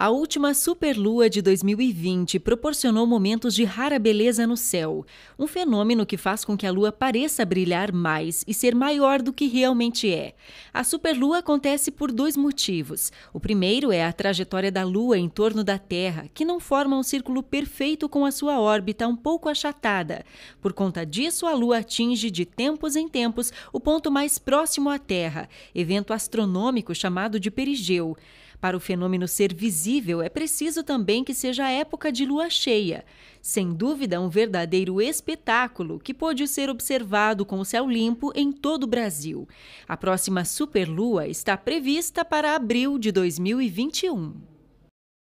A última superlua de 2020 proporcionou momentos de rara beleza no céu, um fenômeno que faz com que a lua pareça brilhar mais e ser maior do que realmente é. A superlua acontece por dois motivos. O primeiro é a trajetória da lua em torno da Terra, que não forma um círculo perfeito com a sua órbita um pouco achatada. Por conta disso, a lua atinge de tempos em tempos o ponto mais próximo à Terra, evento astronômico chamado de perigeu. Para o fenômeno ser visível, é preciso também que seja época de lua cheia. Sem dúvida, um verdadeiro espetáculo que pôde ser observado com o céu limpo em todo o Brasil. A próxima superlua está prevista para abril de 2021.